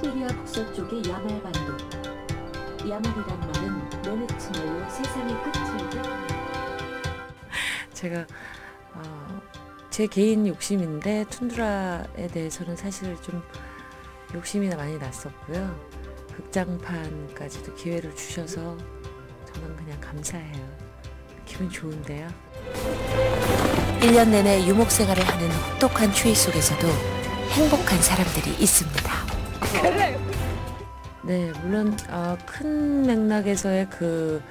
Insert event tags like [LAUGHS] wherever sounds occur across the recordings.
북서쪽의 야말 반도. 야말이란 말은 네네츠 말로 세상의 끝을 뜻합니다. 제가 어, 제 개인 욕심인데 툰드라에 대해서는 사실 좀 욕심이 많이 났었고요. 극장판까지도 기회를 주셔서 저는 그냥 감사해요. 기분 좋은데요. 1년 내내 유목 생활을 하는 혹독한 추위 속에서도 행복한 사람들이 있습니다. 네, 물론 어, 큰 맥락에서의 그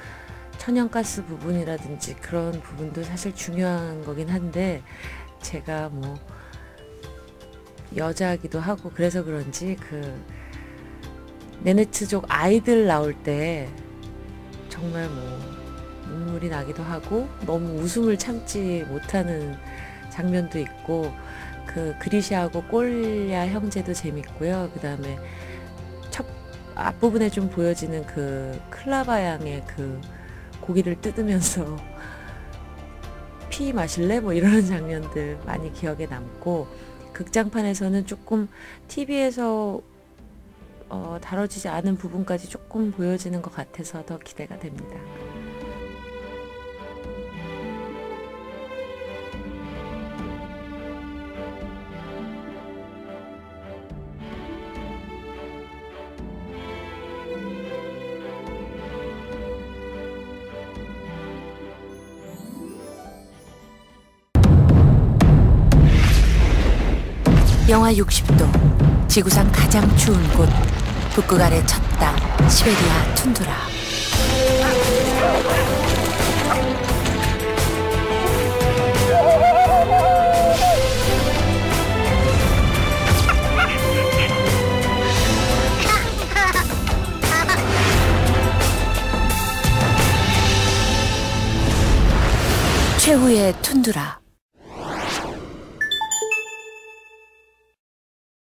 천연가스 부분이라든지 그런 부분도 사실 중요한 거긴 한데 제가 뭐 여자기도 하고 그래서 그런지 그 네네츠족 아이들 나올 때 정말 뭐 눈물이 나기도 하고 너무 웃음을 참지 못하는 장면도 있고 그 그리시하고 꼴야 형제도 재밌고요. 그 다음에 첫 앞부분에 좀 보여지는 그 클라바 양의 그 고기를 뜯으면서 [LAUGHS] 피 마실래? 뭐 이러는 [LAUGHS] 장면들 많이 기억에 남고 극장판에서는 조금 TV에서 어, 다뤄지지 않은 부분까지 조금 보여지는 것 같아서 더 기대가 됩니다. 영하 60도, 지구상 가장 추운 곳, 북극 아래 첫 땅, 시베리아 툰드라. 최후의 툰드라.